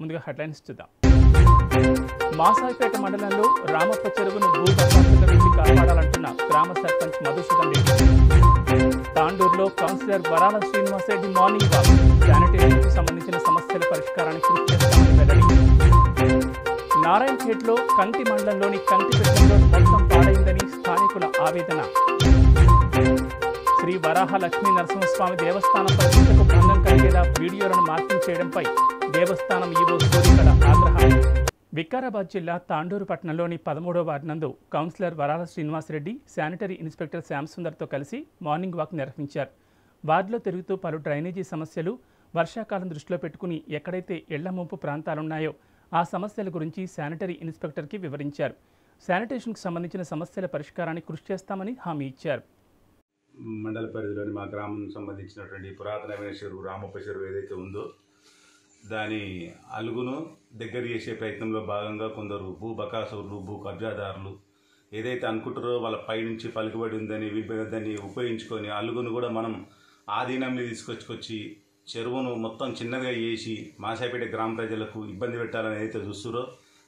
ముందుగా హెడ్లైన్స్ చూద్దాం. మాసాయిపేట మండలంలో రామప్ప చెరువును భూ నుంచి కాపాడాలంటున్న గ్రామ సర్పంచ్ మధుసూదన్ రెడ్డి. తాండూరులో కౌన్సిలర్ వరాల శ్రీనివాసరెడ్డి మార్నింగ్ వాక్. శానిటేషన్కు సంబంధించిన సమస్యల పరిష్కారానికి కృషి చేస్తామని వెల్లడి. నారాయణఖేడ్లో కంటి మండలంలోని కంటి పెట్టంలో మొత్తం పాడైందని స్థానికుల ఆవేదన. శ్రీ వరాహ లక్ష్మీ నరసింహస్వామి దేవస్థానం పరిస్థితులకు భంగం కలిగేలా వీడియోలను మార్పింగ్ చేయడంపై దేవస్థానం ఈవో సూర్యకళ ఆగ్రహం. వికారాబాద్ జిల్లా తాండూరు పట్టణంలోని పదమూడో వార్డు నందు కౌన్సిలర్ వరాల శ్రీనివాసరెడ్డి శానిటరీ ఇన్స్పెక్టర్ శ్యామ్సుందర్తో కలిసి మార్నింగ్ వాక్ నిర్వహించారు. వార్డులో తిరుగుతూ పలు డ్రైనేజీ సమస్యలు వర్షాకాలం దృష్టిలో పెట్టుకుని ఎక్కడైతే ఇళ్ళ ముంపు ప్రాంతాలున్నాయో ఆ సమస్యల గురించి శానిటరీ ఇన్స్పెక్టర్కి వివరించారు. శానిటేషన్కు సంబంధించిన సమస్యల పరిష్కారానికి కృషి చేస్తామని హామీ ఇచ్చారు. మండల పరిధిలోని మా గ్రామం సంబంధించినటువంటి పురాతనమైన చెరువు రామప్ప చెరువు ఏదైతే ఉందో దాని అలుగును దగ్గర చేసే ప్రయత్నంలో భాగంగా కొందరు భూ బకాసురులు భూ కబ్జాదారులు ఏదైతే అనుకుంటారో వాళ్ళ పైనుంచి పలుకుబడి ఉందని దాన్ని ఉపయోగించుకొని అలుగును కూడా మనం ఆధీనంలో తీసుకొచ్చుకొచ్చి చెరువును మొత్తం చిన్నగా చేసి మాసాపేట గ్రామ ప్రజలకు ఇబ్బంది పెట్టాలని ఏదైతే చూస్తారో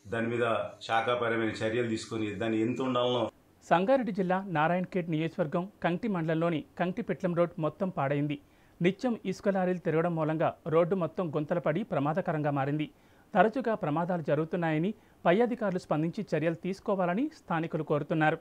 దాని మీద శాఖాపరమైన చర్యలు తీసుకొని దాన్ని ఎంత ఉండాలనో సంగారెడ్డి జిల్లా నారాయణఖేడ్ నియోజకవర్గం కంటి మండలంలోని కంటిపెట్లం రోడ్ మొత్తం పాడైంది. నిత్యం ఇసుక లారీలు తిరగడం మూలంగా రోడ్డు మొత్తం గుంతలు పడి ప్రమాదకరంగా మారింది. తరచుగా ప్రమాదాలు జరుగుతున్నాయని పై అధికారులు స్పందించి చర్యలు తీసుకోవాలని స్థానికులు కోరుతున్నారు.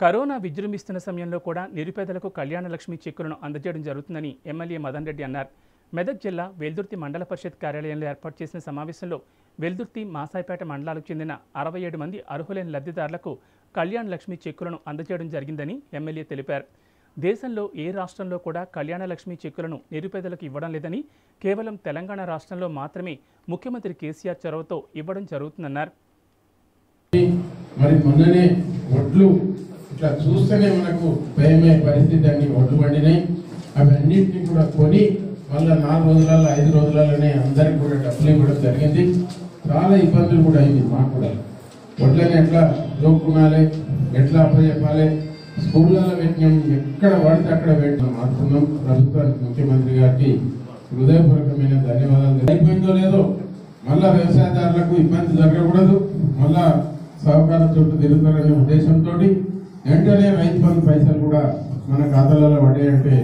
కరోనా విజృంభిస్తున్న సమయంలో కూడా నిరుపేదలకు కళ్యాణ లక్ష్మి చెక్కులను అందజేయడం జరుగుతుందని ఎమ్మెల్యే మదన్ రెడ్డి అన్నారు. మెదక్ జిల్లా వెల్దుర్తి మండల పరిషత్ కార్యాలయంలో ఏర్పాటు చేసిన సమావేశంలో వెల్దుర్తి మాసాయిపేట మండలాలకు చెందిన అరవై ఏడు మంది అర్హులైన లబ్ధిదారులకు కళ్యాణ లక్ష్మి చెక్కులను అందజేయడం జరిగిందని ఎమ్మెల్యే తెలిపారు. దేశంలో ఏ రాష్ట్రంలో కూడా కళ్యాణ లక్ష్మి చెక్కులను నిరుపేదలకు ఇవ్వడం లేదని కేవలం తెలంగాణ రాష్ట్రంలో మాత్రమే ముఖ్యమంత్రి కేసీఆర్ చొరవతో ఇవ్వడం జరుగుతుందన్నారు. మరి మొన్ననే ఇట్లా చూస్తేనే మనకు భయమే పరిస్థితి అన్ని ఒడ్లు పండినాయి అవన్నింటినీ కూడా కొని మళ్ళీ నాలుగు రోజులలో ఐదు రోజులలోనే అందరికి కూడా డబ్బులు ఇవ్వడం జరిగింది. చాలా ఇబ్బందులు కూడా అయింది మాకు కూడా. ఒడ్లని ఎట్లా దోక్కునాలి ఎట్లా అప్పచెప్పాలి? స్కూళ్ళలో పెట్టినాం. ఎక్కడ పడితే అక్కడ పెట్టినాం. మాట్లాడుతున్నాం ప్రభుత్వానికి ముఖ్యమంత్రి గారికి హృదయపూర్వకమైన ధన్యవాదాలు అయిపోయిందో లేదో మళ్ళా వ్యవసాయదారులకు ఇబ్బంది జరగకూడదు. మళ్ళా సహకార చోటు తిరుగుతారనే ఉద్దేశంతో వెంటనే రైతు బంధు పైసలు కూడా మన ఖాతాలలో పడ్డాయంటే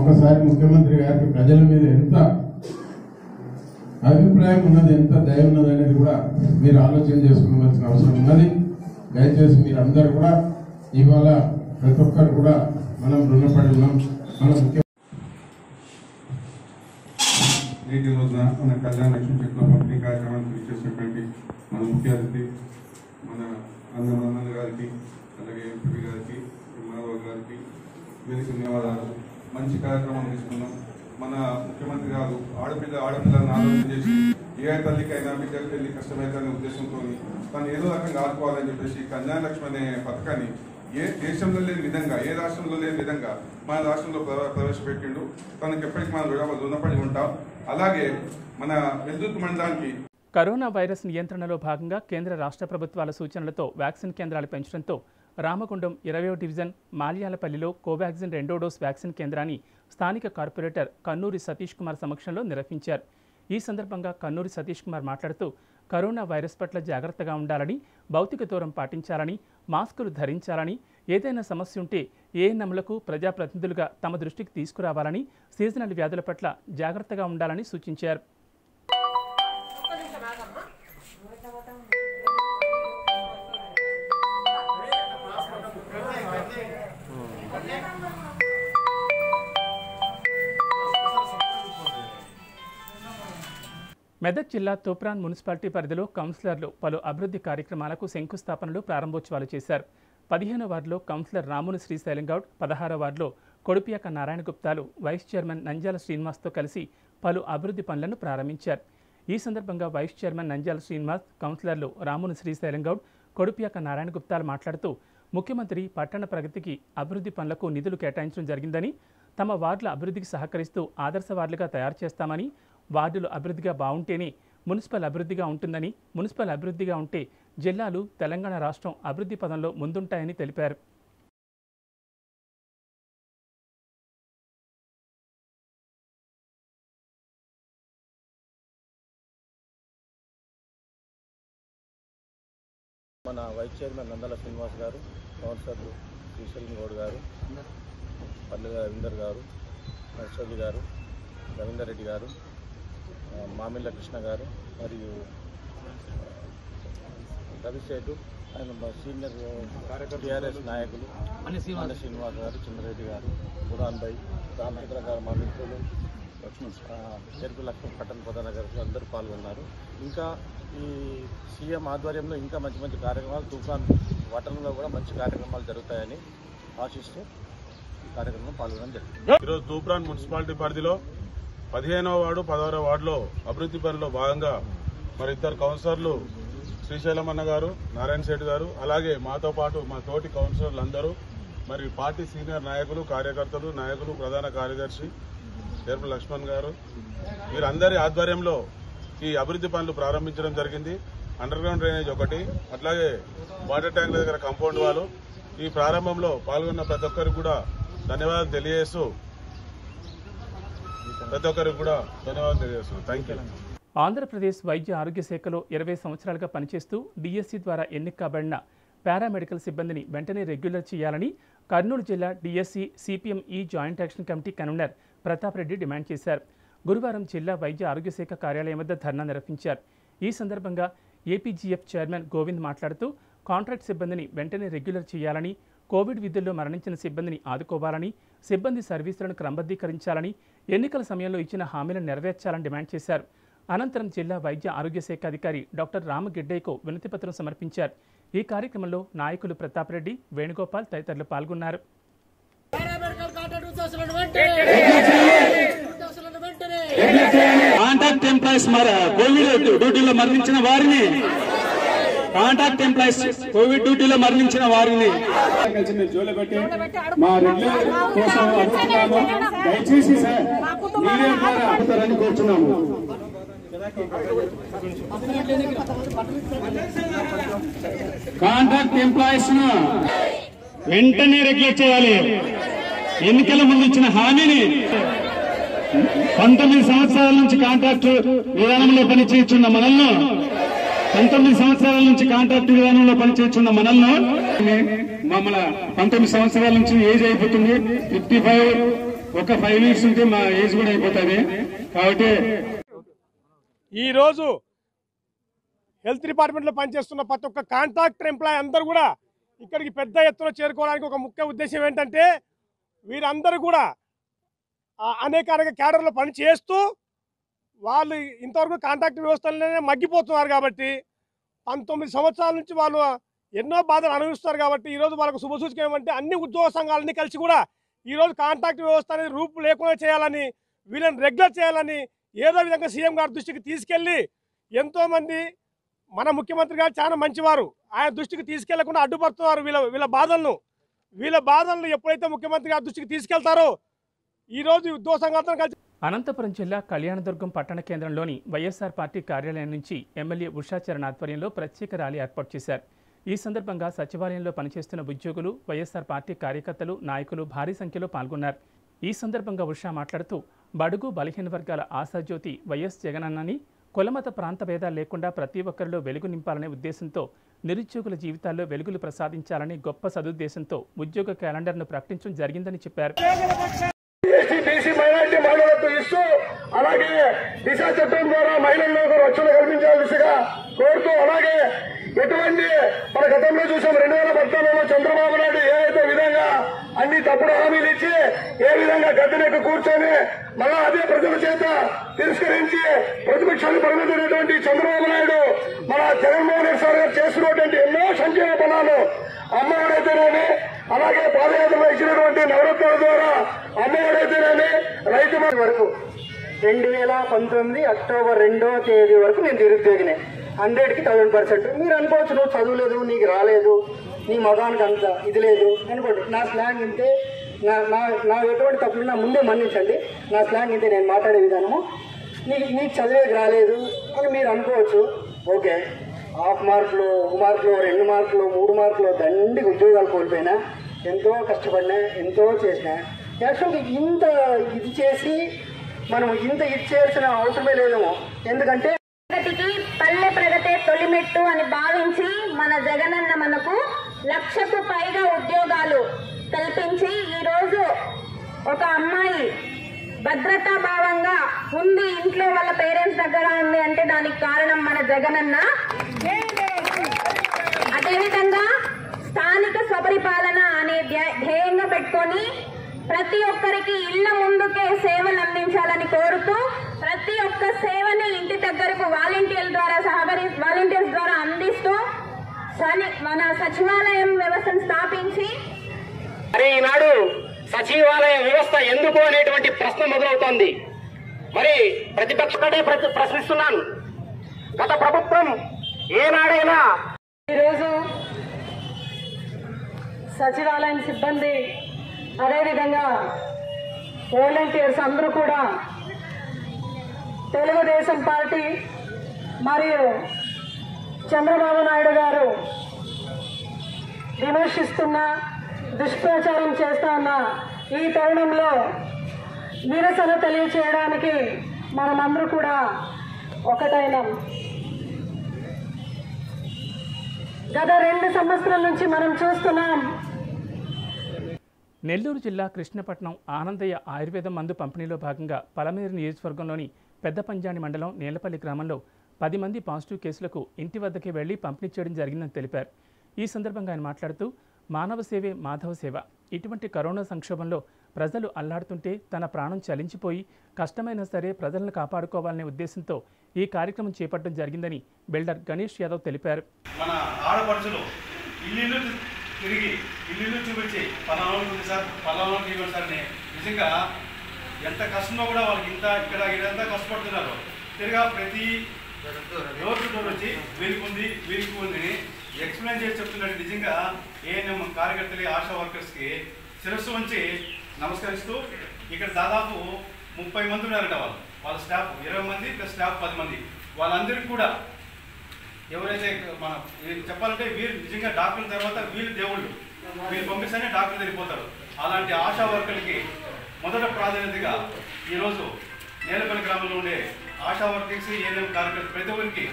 ఒకసారి ముఖ్యమంత్రి గారికి ప్రజల మీద ఎంత అభిప్రాయం ఉన్నది ఎంత దయ ఉన్నది అనేది కూడా మీరు ఆలోచన చేసుకోవాల్సిన అవసరం ఉన్నది. దయచేసి మీరందరూ కూడా ఇవాళ ప్రతి ఒక్కరు కూడా మనం రుణపడి ఉన్నాం. మన ముఖ్య నేటి రోజున మన కళ్యాణ లక్ష్మి చెట్ల పంపిణీ కార్యక్రమానికి ఇచ్చేసినటువంటి మన ముఖ్య అతిథి మన అందరి గారికి అలాగే ఎంపీ గారికి మాధవ గారికి వీరికి ధన్యవాదాలు. మంచి కార్యక్రమం తీసుకున్నాం. మన ముఖ్యమంత్రి గారు ఆడపిల్ల ఆడపిల్లని ఆలోచన చేసి ఏ తల్లికైనా బిడ్డకు పెళ్ళి కష్టమైతే ఉద్దేశంతో తను ఏదో రకంగా ఆడుకోవాలని చెప్పేసి కన్యాలక్ష్మి అనే పథకాన్ని ఏ దేశంలో లేని విధంగా ఏ రాష్ట్రంలో లేని విధంగా మన రాష్ట్రంలో ప్రవేశపెట్టిండు. తనకి ఎప్పటికీ మనం విడవలు రుణపడి ఉంటాం. అలాగే మన వెల్దుర్తి మండలానికి కరోనా వైరస్ నియంత్రణలో భాగంగా కేంద్ర రాష్ట్ర ప్రభుత్వాల సూచనలతో వ్యాక్సిన్ కేంద్రాలు పెంచడంతో రామగుండం ఇరవయో డివిజన్ మాల్యాలపల్లిలో కోవాక్సిన్ రెండో డోస్ వ్యాక్సిన్ కేంద్రాన్ని స్థానిక కార్పొరేటర్ కన్నూరి సతీష్ కుమార్ సమక్షంలో నిర్వహించారు. ఈ సందర్భంగా కన్నూరి సతీష్ కుమార్ మాట్లాడుతూ కరోనా వైరస్ పట్ల జాగ్రత్తగా ఉండాలని భౌతిక దూరం పాటించాలని మాస్కులు ధరించాలని ఏదైనా సమస్య ఉంటే ఏఎన్ఎంలకు ప్రజాప్రతినిధులుగా తమ దృష్టికి తీసుకురావాలని సీజనల్ వ్యాధుల పట్ల జాగ్రత్తగా ఉండాలని సూచించారు. మెదక్ జిల్లా తూప్రాన్ మున్సిపాలిటీ పరిధిలో కౌన్సిలర్లు పలు అభివృద్ధి కార్యక్రమాలకు శంకుస్థాపనలు ప్రారంభోత్సవాలు చేశారు. పదిహేను వార్డులో కౌన్సిలర్ రాముని శ్రీశైలం గౌడ్ పదహారో వార్డులో కొడుపియాక నారాయణ గుప్తాలు వైస్ చైర్మన్ నంజాల శ్రీనివాస్తో కలిసి పలు అభివృద్ధి పనులను ప్రారంభించారు. ఈ సందర్భంగా వైస్ చైర్మన్ నంజాల శ్రీనివాస్ కౌన్సిలర్లు రాముని శ్రీశైలం గౌడ్ కొడుపియాక నారాయణ గుప్తాలు మాట్లాడుతూ ముఖ్యమంత్రి పట్టణ ప్రగతికి అభివృద్ధి పనులకు నిధులు కేటాయించడం జరిగిందని తమ వార్డుల అభివృద్ధికి సహకరిస్తూ ఆదర్శ వార్డులుగా తయారు చేస్తామని వార్డులు అభివృద్ధిగా బాగుంటేనే మున్సిపల్ అభివృద్ధిగా ఉంటుందని మున్సిపల్ అభివృద్ధిగా ఉంటే జిల్లాలు తెలంగాణ రాష్ట్రం అభివృద్ధి పదంలో ముందుంటాయని తెలిపారు. మన వైస్ చైర్మన్ నందల శ్రీనివాస్ గారు కౌన్సిలర్లు శ్రీశైలం గౌడ్ గారు పల్లె రవీందర్ గారు నర్సోజి గారు రవీందర్ రెడ్డి గారు మామిళ్ళ కృష్ణ గారు మరియు రవిశేటు ఆయన సీనియర్ టీఆర్ఎస్ నాయకులు అన్న శ్రీనివాస్. గారు చిన్నరెడ్డి గారు బురాన్ భాయ్ రామచంద్ర గారు మా మిత్రులు చెరుకు లక్ష్మణ్ పట్టణ ప్రధాన అందరూ పాల్గొన్నారు. ఇంకా ఈ సీఎం ఆధ్వర్యంలో ఇంకా మంచి మంచి కార్యక్రమాలు తుఫాన్ పట్టణంలో కూడా మంచి కార్యక్రమాలు జరుగుతాయని ఆశిస్తూ ఈ కార్యక్రమం పాల్గొనడం జరిగింది. ఈరోజు తూప్రాన్ మున్సిపాలిటీ పరిధిలో పదిహేనవ వార్డు పదహారవ వార్డులో అభివృద్ధి పనిలో భాగంగా మరి ఇద్దరు కౌన్సిలర్లు శ్రీశైలం అన్న గారు నారాయణ శెట్టి గారు అలాగే మాతో పాటు మా తోటి కౌన్సిలర్లు అందరూ మరి పార్టీ సీనియర్ నాయకులు కార్యకర్తలు నాయకులు ప్రధాన కార్యదర్శి ఎరుపు లక్ష్మణ్ గారు. వీరందరి ఆధ్వర్యంలో ఈ అభివృద్ధి పనులు ప్రారంభించడం జరిగింది. అండర్ గ్రౌండ్ డ్రైనేజ్ ఒకటి అట్లాగే వాటర్ ట్యాంక్ దగ్గర కాంపౌండ్ వాళ్ళు. ఈ ప్రారంభంలో పాల్గొన్న ప్రతి ఒక్కరికి కూడా ధన్యవాదాలు తెలియజేస్తూ ప్రతి ఒక్కరికి కూడా ధన్యవాదాలు తెలియజేస్తున్నాను థ్యాంక్ యూ ఆంధ్రప్రదేశ్ వైద్య ఆరోగ్య శాఖలో ఇరవై సంవత్సరాలుగా పనిచేస్తూ డిఎస్సి ద్వారా ఎన్నిక కాబడిన పారామెడికల్ సిబ్బందిని వెంటనే రెగ్యులర్ చేయాలని కర్నూలు జిల్లా డిఎస్సి సిపిఎం ఈ joint action committee convener Pratap Reddy demand చేశారు. గురువారం జిల్లా వైద్య ఆరోగ్య శాఖ కార్యాలయం వద్ద ధర్నా నిర్వహించారు. ఈ సందర్భంగా ఏపీజీఎఫ్ చైర్మన్ గోవింద్ మాట్లాడుతూ కాంట్రాక్ట్ సిబ్బందిని వెంటనే రెగ్యులర్ చేయాలని కోవిడ్ విధుల్లో మరణించిన సిబ్బందిని ఆదుకోవాలని సిబ్బంది సర్వీసులను క్రమబద్ధీకరించాలని ఎన్నికల సమయంలో ఇచ్చిన హామీలను నెరవేర్చాలని డిమాండ్ చేశారు. అనంతరం జిల్లా వైద్య ఆరోగ్య శాఖ అధికారి డాక్టర్ రామగిడ్డయ్యకు వినతిపత్రం సమర్పించారు. ఈ కార్యక్రమంలో నాయకులు ప్రతాప్ రెడ్డి వేణుగోపాల్ తదితరులు పాల్గొన్నారు పారామెడికల్ కాంట్రాక్ట్ ఉద్యోగులను వెంటనే ఉద్యోగులను వెంటనే కాంటాక్ట్ ఎంప్లాయీస్ మరి కోవిడ్ డ్యూటీలో మరణించిన వారిని. కాంటాక్ట్ ఎంప్లాయీస్ కోవిడ్ డ్యూటీలో మరణించిన వారిని. కలిసి మేము జోలు పెట్టి మా రెగ్యులర్ కోసం అడుగుతున్నాము దయచేసి సార్ మీడియా ద్వారా అడుగుతారని కోరుతున్నాము కాంట్రాక్ట్ ఎంప్లాయీస్ను వెంటనే రెగ్యులేట్ చేయాలి. ఎన్నికల ముందు ఇచ్చిన హామీని పంతొమ్మిది సంవత్సరాల నుంచి కాంట్రాక్ట్ విధానంలో పనిచేస్తున్న మనల్ని పంతొమ్మిది సంవత్సరాల నుంచి కాంట్రాక్ట్ విధానంలో పనిచేస్తున్న మనల్ని మమ్మల్ని పంతొమ్మిది సంవత్సరాల నుంచి ఏజ్ అయిపోతుంది. ఫిఫ్టీ ఫైవ్ ఒక ఫైవ్ ఇయర్స్ ఉంటే మా ఏజ్ కూడా అయిపోతుంది. కాబట్టి ఈరోజు హెల్త్ డిపార్ట్మెంట్లో పనిచేస్తున్న ప్రతి ఒక్క కాంట్రాక్టర్ ఎంప్లాయ్ అందరూ కూడా ఇక్కడికి పెద్ద ఎత్తున చేరుకోవడానికి ఒక ముఖ్య ఉద్దేశం ఏంటంటే వీరందరూ కూడా అనేక అనేక క్యాడర్లో పని చేస్తూ వాళ్ళు ఇంతవరకు కాంట్రాక్ట్ వ్యవస్థలోనే మగ్గిపోతున్నారు కాబట్టి పంతొమ్మిది సంవత్సరాల నుంచి వాళ్ళు ఎన్నో బాధలు అనుభవిస్తారు కాబట్టి ఈరోజు వాళ్ళకు శుభసూచకం ఏమంటే అన్ని ఉద్యోగ సంఘాలన్నీ కలిసి కూడా ఈరోజు కాంట్రాక్ట్ వ్యవస్థ అనేది రూపు లేకుండా చేయాలని వీళ్ళని రెగ్యులర్ చేయాలని ఏదో విధంగా సీఎం గారి దృష్టికి తీసుకెళ్ళి ఎంతోమంది మన ముఖ్యమంత్రి గారు చాలా మంచివారు. ఆయన దృష్టికి తీసుకెళ్ళకుండా అడ్డుపడుతున్నారు వీళ్ళ వీళ్ళ బాధలను. వీళ్ళ బాధలను ఎప్పుడైతే ముఖ్యమంత్రి గారి దృష్టికి తీసుకెళ్తారో ఈరోజు ఉద్యోగ కలిసి అనంతపురం జిల్లా కళ్యాణదుర్గం పట్టణ కేంద్రంలోని వైఎస్ఆర్ పార్టీ కార్యాలయం నుంచి ఎమ్మెల్యే ఉషాచరణ్ ఆధ్వర్యంలో ప్రత్యేక ర్యాలీ ఏర్పాటు చేశారు. ఈ సందర్భంగా సచివాలయంలో పనిచేస్తున్న ఉద్యోగులు వైఎస్ఆర్ పార్టీ కార్యకర్తలు నాయకులు భారీ సంఖ్యలో పాల్గొన్నారు. ఈ సందర్భంగా ఉషా మాట్లాడుతూ బడుగు బలహీన వర్గాల ఆశాజ్యోతి వైఎస్ జగనన్నని కులమత ప్రాంత భేదాలు లేకుండా ప్రతి ఒక్కరిలో వెలుగు నింపాలనే ఉద్దేశంతో నిరుద్యోగుల జీవితాల్లో వెలుగులు ప్రసాదించాలని గొప్ప సదుద్దేశంతో ఉద్యోగ క్యాలెండర్ను ప్రకటించడం జరిగిందని చెప్పారు. మహిళలకు ఇస్తూ అలాగే దిశ చట్టం ద్వారా మహిళలకు రక్షణ కల్పించాల్సిగా కోరుతూ అలాగే ఎటువంటి మన గతంలో చూసాం రెండు వేల పద్నాలుగులో చంద్రబాబు నాయుడు ఏదైతే విధంగా అన్ని తప్పుడు హామీలు ఇచ్చి ఏ విధంగా గద్దెనెక్క కూర్చొని మళ్ళా అదే ప్రజల చేత తిరస్కరించి ప్రతిపక్షాన్ని పరిమితమైనటువంటి చంద్రబాబు నాయుడు మన జగన్మోహన్ రెడ్డి సార్ గారు చేస్తున్నటువంటి ఎన్నో సంక్షేమ పనాలు అమ్మఒడైతేనేమి అలాగే పాదయాత్రలో ఇచ్చినటువంటి నవరత్నాల ద్వారా అమ్మఒడైతేనేమి రైతు వరకు రెండు వేల పంతొమ్మిది అక్టోబర్ రెండవ తేదీ వరకు నేను నిరుద్యోగినే. హండ్రెడ్కి థౌసండ్ పర్సెంట్. మీరు అనుకోవచ్చు నువ్వు చదువులేదు నీకు రాలేదు నీ మగానికి అంత ఇది లేదు అనుకోండి. నా స్లాంగ్ ఇంతే నా నా నా ఎటువంటి తప్పులున్నా ముందే మన్నించండి. నా స్లాంగ్ ఇంతే నేను మాట్లాడే విధానము నీకు నీకు చదివేకి రాలేదు అని మీరు అనుకోవచ్చు. ఓకే. హాఫ్ మార్కులు ఒక మార్కులు రెండు మార్కులు మూడు మార్కులు దండికి ఉద్యోగాలు కోల్పోయినా ఎంతో కష్టపడినా ఎంతో చేసినా యాక్చువల్గా ఇంత ఇది చేసి మనం ఇంత ఇది చేయాల్సిన అవసరమే లేదేమో. ఎందుకంటే ప్రగతికి పల్లె ప్రగతే తొలిమెట్టు అని భావించి మన జగనన్న మనకు లక్షకు పైగా ఉద్యోగాలు కల్పించి ఈరోజు ఒక అమ్మాయి భద్రతా భావంగా ఉంది ఇంట్లో వాళ్ళ పేరెంట్స్ దగ్గర ఉంది అంటే దానికి కారణం మన జగనన్న. అదేవిధంగా స్థానిక స్వపరిపాలన అనే ధ్యేయంగా పెట్టుకొని ప్రతి ఒక్కరికి ఇళ్ళ ముందుకే సేవలు అందించాలని కోరుతూ ప్రతి ఒక్క సేవని ఇంటి దగ్గరకు వాలంటీర్ల ద్వారా సహకరి వాలంటీర్స్ ద్వారా అందిస్తూ సని మన సచివాలయం వ్యవస్థను స్థాపించి మరి ఈనాడు సచివాలయ వ్యవస్థ ఎందుకు అనేటువంటి ప్రశ్న మొదలవుతోంది. మరి ప్రతిపక్షమే ప్రతి ప్రశ్నిస్తున్నాను. గత ప్రభుత్వం ఏనాడైనా ఈరోజు సచివాలయం సిబ్బంది అదేవిధంగా వాలంటీర్స్ అందరూ కూడా తెలుగుదేశం పార్టీ మరియు చంద్రబాబు నాయుడు గారు విమర్శిస్తున్న దుష్ప్రచారం చేస్తా ఉన్న ఈ తరుణంలో నిరసన తెలియచేయడానికి మనమందరూ కూడా ఒకటైనాం. గత రెండు సంవత్సరాల నుంచి మనం చూస్తున్నాం నెల్లూరు జిల్లా కృష్ణపట్నం ఆనందయ్య ఆయుర్వేద మందు పంపిణీలో భాగంగా పలమేరు నియోజకవర్గంలోని పెద్ద పంజాని మండలం నేలపల్లి గ్రామంలో పది మంది పాజిటివ్ కేసులకు ఇంటి వద్దకే వెళ్ళి పంపిణీ చేయడం జరిగిందని తెలిపారు. ఈ సందర్భంగా ఆయన మాట్లాడుతూ మానవ సేవే మాధవ సేవ. ఇటువంటి కరోనా సంక్షోభంలో ప్రజలు అల్లాడుతుంటే తన ప్రాణం చలించిపోయి కష్టమైనా సరే ప్రజలను కాపాడుకోవాలనే ఉద్దేశంతో ఈ కార్యక్రమం చేపట్టడం జరిగిందని బిల్డర్ గణేష్ యాదవ్ తెలిపారు. మన తిరిగి ఇల్లు చూపించి పలానా ఉంది సార్ పలానా ఇవ్వండి సార్ అని. నిజంగా ఎంత కష్టమో కూడా వాళ్ళకి ఇంత ఇక్కడ ఇదంతా కష్టపడుతున్నారు. తిరిగా ప్రతి డోర్ వచ్చి వీరికి ఉంది వీరికి ఉంది ఎక్స్ప్లెయిన్ చేసి చెప్తున్నాడు నిజంగా ఏఎన్ఎం కార్యకర్తలు ఆశా వర్కర్స్కి శిరస్సు ఉంచి నమస్కరిస్తూ ఇక్కడ దాదాపు ముప్పై మంది ఉన్నారట వాళ్ళు. వాళ్ళ స్టాఫ్ ఇరవై మంది ప్లస్ స్టాఫ్ పది మంది. వాళ్ళందరికీ కూడా ఎవరైతే మన చెప్పాలంటే వీరు నిజంగా డాక్టర్ల తర్వాత వీళ్ళు దేవుళ్ళు. వీళ్ళు పంపిస్తేనే డాక్టర్ వెళ్ళిపోతారు అలాంటి ఆశా వర్కర్లకి మొదట ప్రాధాన్యతగా ఈరోజు నేలపల్లి గ్రామంలో ఉండే ఆశా వర్కర్స్ ఏఎన్ఎం కార్యకర్తలు ప్రతి ఒక్కరికి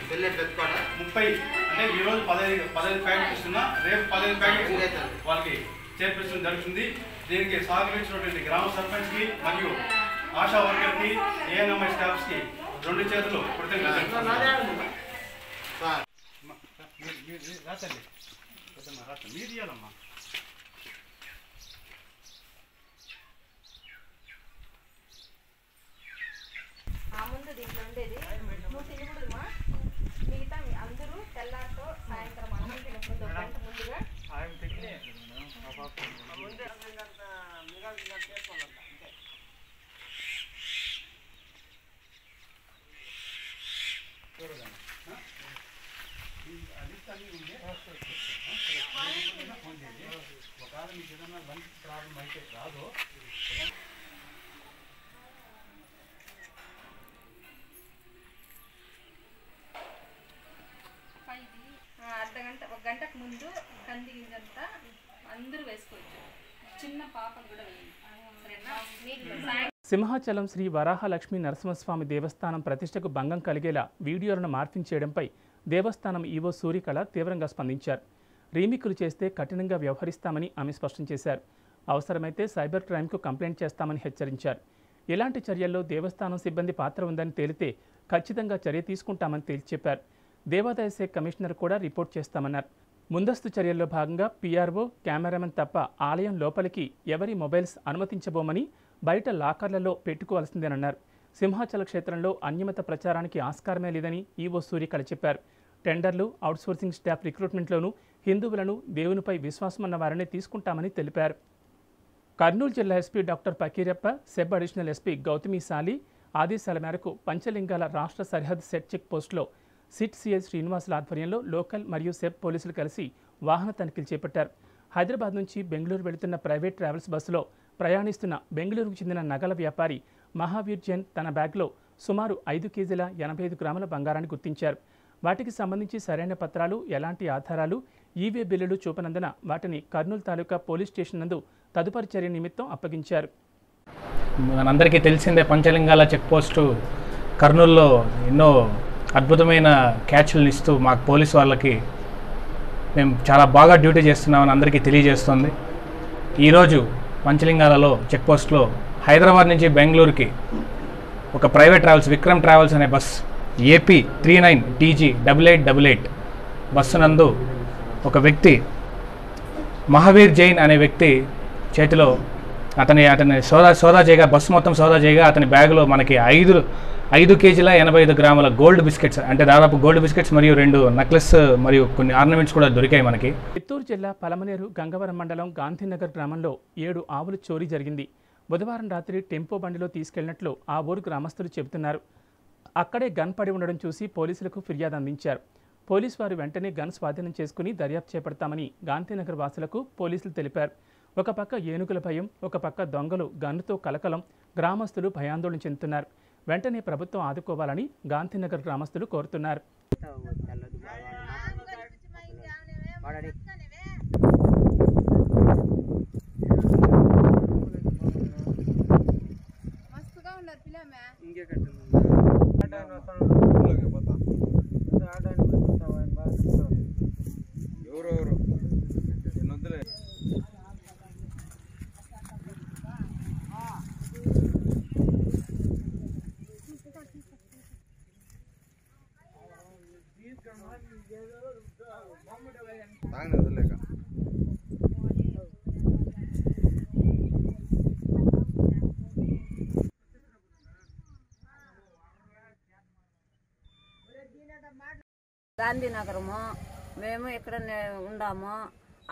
ముప్పై అంటే ఈరోజు పదహైదు పదహైదు ప్యాకెట్ ఇస్తున్నా. రేపు పదహైదు ప్యాకెట్ వాళ్ళకి చేర్పించడం జరుగుతుంది. దీనికి సహకరించినటువంటి గ్రామ సర్పంచ్కి మరియు ఆశా వర్కర్కి ఏఎన్ఎంఐ స్టాఫ్స్కి రెండు చేతులు కృతజ్ఞతలు. రాసండి రాసండి మీరు ఇవ్వాలమ్మా ముందు దీంట్లో ఉండేది నువ్వు తినకూడదుమా మిగతా మీ అందరూ తెల్లారితో సాయంత్రం అన్నం తినకముందు ఒక గంట ముందుగా ఒకవేళ మీకు ఏదైనా లంచ్ ప్రాబ్లం అయితే రాదు ఆ, అర్ధ గంట ఒక గంటకు ముందు కంది గింజంతా అందరూ వేసుకోవచ్చు చిన్న పాపలు కూడా వేయండి సరేనా మీకు సాయం- సింహాచలం శ్రీ వరాహలక్ష్మీ నరసింహస్వామి దేవస్థానం ప్రతిష్టకు భంగం కలిగేలా వీడియోలను మార్పింగ్ చేయడంపై దేవస్థానం ఈవో సూర్యకళ తీవ్రంగా స్పందించారు. రీమికులు చేస్తే కఠినంగా వ్యవహరిస్తామని ఆమె స్పష్టం చేశారు. అవసరమైతే సైబర్ క్రైమ్కు కంప్లైంట్ చేస్తామని హెచ్చరించారు. ఇలాంటి చర్యల్లో దేవస్థానం సిబ్బంది పాత్ర ఉందని తేలితే ఖచ్చితంగా చర్య తీసుకుంటామని తేల్చి చెప్పారు. దేవాదాయ శాఖ కమిషనర్ కూడా రిపోర్ట్ చేస్తామన్నారు. ముందస్తు చర్యల్లో భాగంగా పీఆర్ఓ కెమెరామెన్ తప్ప ఆలయం లోపలికి ఎవరి మొబైల్స్ అనుమతించబోమని బయట లాకర్లలో పెట్టుకోవాల్సిందేనన్నారు. సింహాచల క్షేత్రంలో అన్యమత ప్రచారానికి ఆస్కారమే లేదని ఈవో సూర్యకళ చెప్పారు టెండర్లు అవుట్సోర్సింగ్ స్టాఫ్ రిక్రూట్మెంట్లోనూ హిందువులను దేవునిపై విశ్వాసమన్న వారిని తీసుకుంటామని తెలిపారు. కర్నూలు జిల్లా SP doctor Fakirappa SEB additional SP Gautami Sali ఆదేశాల మేరకు పంచలింగాల రాష్ట్ర సరిహద్దు సెట్ చెక్ పోస్టులో సిట్ సిఎస్ శ్రీనివాసుల ఆధ్వర్యంలో లోకల్ మరియు సెబ్ పోలీసులు కలిసి వాహన తనిఖీలు చేపట్టారు. హైదరాబాద్ నుంచి బెంగళూరు వెళుతున్న ప్రైవేట్ ట్రావెల్స్ బస్సులో ప్రయాణిస్తున్న బెంగళూరుకు చెందిన నగల వ్యాపారి మహావీర్ జైన్ తన బ్యాగ్లో సుమారు ఐదు కేజీల ఎనభై ఐదు గ్రాముల బంగారాన్ని గుర్తించారు. వాటికి సంబంధించి సరైన పత్రాలు ఎలాంటి ఆధారాలు ఈవే బిల్లులు చూపనందున వాటిని కర్నూలు తాలూకా పోలీస్ స్టేషన్ నందు తదుపరి చర్య నిమిత్తం అప్పగించారు. మనందరికీ తెలిసిందే పంచలింగాల చెక్ పోస్టు కర్నూలులో ఎన్నో అద్భుతమైన క్యాచ్లను ఇస్తూ మాకు పోలీస్ వాళ్ళకి మేము చాలా బాగా డ్యూటీ చేస్తున్నామని అందరికీ తెలియజేస్తుంది. ఈరోజు పంచలింగాలలో చెక్పోస్ట్లో హైదరాబాద్ నుంచి బెంగళూరుకి ఒక ప్రైవేట్ ట్రావెల్స్ విక్రమ్ ట్రావెల్స్ అనే bus AP three nine TG double eight double eight bus నందు ఒక వ్యక్తి మహావీర్ జైన్ అనే వ్యక్తి చేతిలో అతని అతని సోదా సోదా చేయగా బస్సు మొత్తం సోదా చేయగా అతని బ్యాగులో మనకి ఐదు ఐదు కేజీల ఎనభై ఐదు గ్రాముల గోల్డ్ బిస్కెట్స్ అంటే దాదాపు గోల్డ్ బిస్కెట్స్ మరియు రెండు నెక్లెస్ మరియు కొన్ని ఆర్నమెంట్స్ కూడా దొరికాయి మనకి. చిత్తూరు జిల్లా పలమనేరు గంగవరం మండలం గాంధీనగర్ గ్రామంలో ఏడు ఆవులు చోరీ జరిగింది. బుధవారం రాత్రి టెంపో బండిలో తీసుకెళ్ళినట్లు ఆ ఊరు గ్రామస్తులు చెబుతున్నారు. అక్కడే గన్ పడి ఉండడం చూసి పోలీసులకు ఫిర్యాదు అందించారు. పోలీసు వారు వెంటనే గన్ స్వాధీనం చేసుకుని దర్యాప్తు చేపడతామని గాంధీనగర్ వాసులకు పోలీసులు తెలిపారు. ఒక పక్క ఏనుగుల భయం ఒక పక్క దొంగలు గన్నుతో కలకలం గ్రామస్తులు భయాందోళన చెందుతున్నారు. వెంటనే ప్రభుత్వం ఆదుకోవాలని గాంధీనగర్ గ్రామస్తులు కోరుతున్నారు. మస్తుగా ఉన్నారు గాంధీనగరము. మేము ఇక్కడ ఉండాము.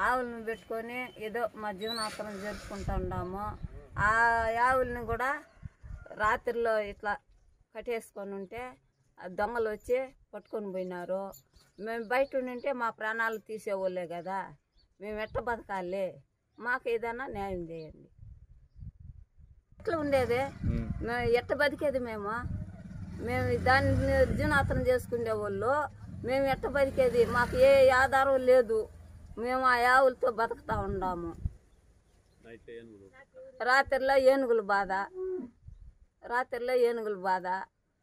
ఆవులను పెట్టుకొని ఏదో మా జీవనాస్త్రం జరుపుకుంటూ ఉన్నాము ఆ ఆవుల్ని కూడా రాత్రిలో ఇట్లా కట్టేసుకొని ఉంటే దొంగలు వచ్చి పట్టుకొని పోయినారు. మేము బయట ఉంటే మా ప్రాణాలు తీసేవాళ్ళే కదా. మేము ఎట్ట బతకాలి? మాకు ఏదైనా న్యాయం చేయండి. ఎట్లా ఉండేది? మేము. ఎట్ట బతికేది మేము? మేము దాన్ని జీవనాస్త్రం చేసుకునే వాళ్ళు. మేము ఎట్ట బతికేది? మాకు ఏ ఆధారం లేదు. మేము ఆ ఆవులతో బతుకుతా ఉన్నాము రాత్రిలో ఏనుగుల బాధ. రాత్రిలో ఏనుగుల బాధ.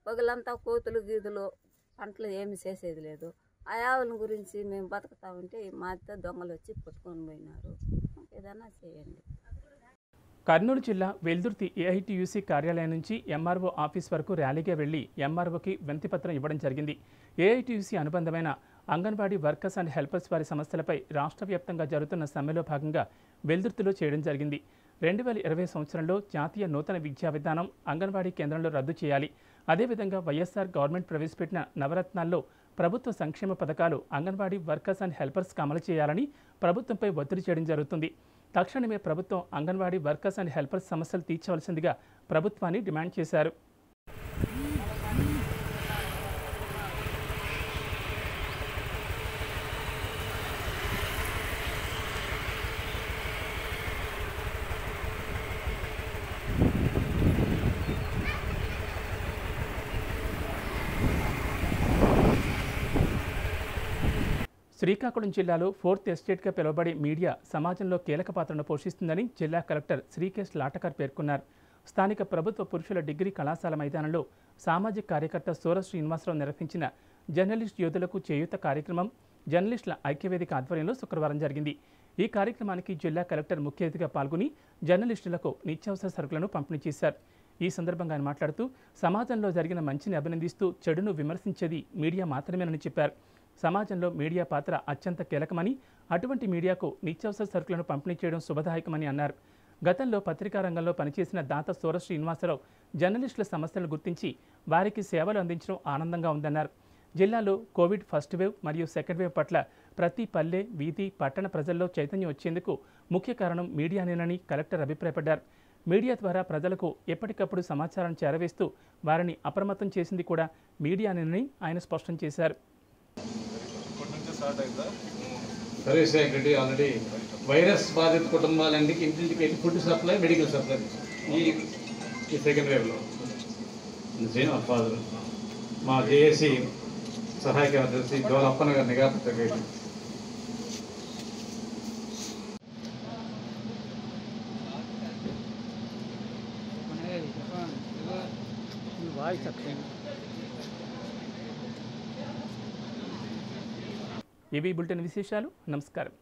పగలంతా కోతులు గీదులు పంటలు ఏమి చేసేది లేదు. ఆ ఆవుల గురించి మేము బతుకుతా ఉంటే మాతో దొంగలు వచ్చి పట్టుకొని పోయినారు. ఏదైనా చేయండి. కర్నూలు జిల్లా వెల్దుర్తి ఏఐటియుసి కార్యాలయం నుంచి ఎంఆర్ఓ ఆఫీస్ వరకు ర్యాలీగా వెళ్ళి ఎంఆర్ఓకి వినతిపత్రం ఇవ్వడం జరిగింది. ఏఐటీయూసీ అనుబంధమైన అంగన్వాడీ వర్కర్స్ అండ్ హెల్పర్స్ వారి సమస్యలపై రాష్ట్ర వ్యాప్తంగా జరుగుతున్న సమ్మెలో భాగంగా వెల్దుర్తిలో చేయడం జరిగింది. రెండు వేల ఇరవై సంవత్సరంలో జాతీయ నూతన విద్యా విధానం అంగన్వాడీ కేంద్రంలో రద్దు చేయాలి. అదేవిధంగా వైఎస్ఆర్ గవర్నమెంట్ ప్రవేశపెట్టిన నవరత్నాల్లో ప్రభుత్వ సంక్షేమ పథకాలు అంగన్వాడీ వర్కర్స్ అండ్ హెల్పర్స్కి అమలు చేయాలని ప్రభుత్వంపై ఒత్తిడి చేయడం జరుగుతుంది. తక్షణమే ప్రభుత్వం అంగన్వాడీ వర్కర్స్ అండ్ హెల్పర్స్ సమస్యలు తీర్చవలసిందిగా ప్రభుత్వాన్ని డిమాండ్ చేశారు. శ్రీకాకుళం జిల్లాలో ఫోర్త్ ఎస్టేట్గా పిలువబడే మీడియా సమాజంలో కీలక పాత్రను పోషిస్తుందని జిల్లా కలెక్టర్ శ్రీకేష్ లాటకర్ పేర్కొన్నారు. స్థానిక ప్రభుత్వ పురుషుల డిగ్రీ కళాశాల మైదానంలో సామాజిక కార్యకర్త సూర శ్రీనివాసరావు నిర్వహించిన జర్నలిస్ట్ యోధులకు చేయూత కార్యక్రమం జర్నలిస్టుల ఐక్యవేదిక ఆధ్వర్యంలో శుక్రవారం జరిగింది. ఈ కార్యక్రమానికి జిల్లా కలెక్టర్ ముఖ్య అతిథిగా పాల్గొని జర్నలిస్టులకు నిత్యావసర సరుకులను పంపిణీ చేశారు. ఈ సందర్భంగా ఆయన మాట్లాడుతూ సమాజంలో జరిగిన మంచిని అభినందిస్తూ చెడును విమర్శించేది మీడియా మాత్రమేనని చెప్పారు. సమాజంలో మీడియా పాత్ర అత్యంత కీలకమని అటువంటి మీడియాకు నిత్యావసర సరుకులను పంపిణీ చేయడం శుభదాయకమని అన్నారు. గతంలో పత్రికా రంగంలో పనిచేసిన దాత సూర శ్రీనివాసరావు జర్నలిస్టుల సమస్యలను గుర్తించి వారికి సేవలు అందించడం ఆనందంగా ఉందన్నారు. జిల్లాలో కోవిడ్ ఫస్ట్ వేవ్ మరియు సెకండ్ వేవ్ పట్ల ప్రతి పల్లె వీధి పట్టణ ప్రజల్లో చైతన్యం వచ్చేందుకు ముఖ్య కారణం మీడియానేనని కలెక్టర్ అభిప్రాయపడ్డారు. మీడియా ద్వారా ప్రజలకు ఎప్పటికప్పుడు సమాచారం చేరవేస్తూ వారిని అప్రమత్తం చేసింది కూడా మీడియానేనని ఆయన స్పష్టం చేశారు. Service secretary already. వైరస్ బాధిత కుటుంబాలన్నింటికి ఇంటింటికి వెళ్ళి ఫుడ్ సప్లై మెడికల్ సప్లై ఈ ఈ సెకండ్ వేవ్లో జైన్ ఫాదర్. మా జేఏసీ సహాయక కార్యదర్శి జోలప్పన గారి నిఘా ప్రత్యేక ఏవీ బులెటిన్ విశేషాలు. నమస్కారం.